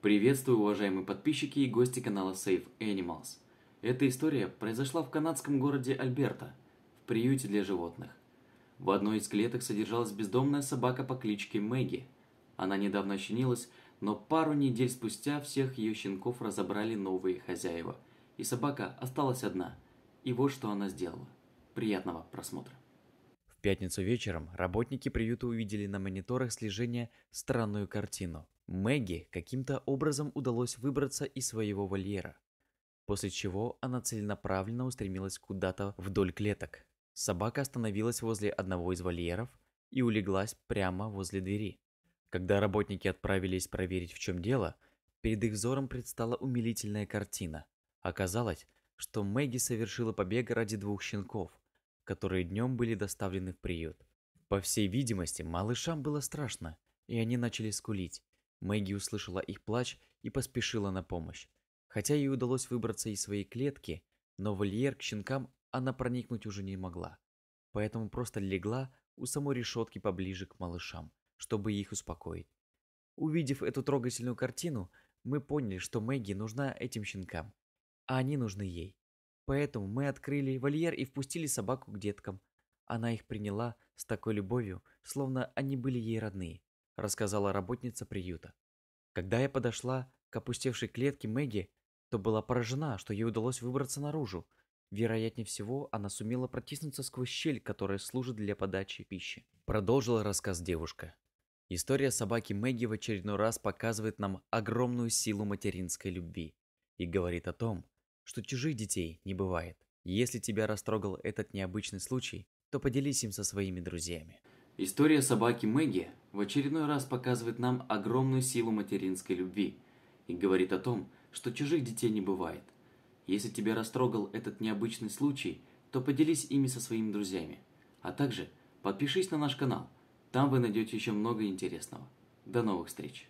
Приветствую, уважаемые подписчики и гости канала Save Animals. Эта история произошла в канадском городе Альберта, в приюте для животных. В одной из клеток содержалась бездомная собака по кличке Мэгги. Она недавно ощенилась, но пару недель спустя всех ее щенков разобрали новые хозяева, и собака осталась одна. И вот что она сделала. Приятного просмотра. В пятницу вечером работники приюта увидели на мониторах слежения странную картину. Мэгги каким-то образом удалось выбраться из своего вольера, после чего она целенаправленно устремилась куда-то вдоль клеток. Собака остановилась возле одного из вольеров и улеглась прямо возле двери. Когда работники отправились проверить, в чем дело, перед их взором предстала умилительная картина. Оказалось, что Мэгги совершила побег ради двух щенков, которые днем были доставлены в приют. По всей видимости, малышам было страшно, и они начали скулить. Мэгги услышала их плач и поспешила на помощь. Хотя ей удалось выбраться из своей клетки, но вольер к щенкам она проникнуть уже не могла. Поэтому просто легла у самой решетки поближе к малышам, чтобы их успокоить. Увидев эту трогательную картину, мы поняли, что Мэгги нужна этим щенкам, а они нужны ей. Поэтому мы открыли вольер и впустили собаку к деткам. Она их приняла с такой любовью, словно они были ей родные рассказала работница приюта. Когда я подошла к опустевшей клетке Мэгги, то была поражена, что ей удалось выбраться наружу. Вероятнее всего, она сумела протиснуться сквозь щель, которая служит для подачи пищи. Продолжила рассказ девушка. История собаки Мэгги в очередной раз показывает нам огромную силу материнской любви и говорит о том, что чужих детей не бывает. Если тебя растрогал этот необычный случай, то поделись им со своими друзьями. История собаки Мэгги в очередной раз показывает нам огромную силу материнской любви и говорит о том, что чужих детей не бывает. Если тебя растрогал этот необычный случай, то поделись ими со своими друзьями. А также подпишись на наш канал, там вы найдете еще много интересного. До новых встреч!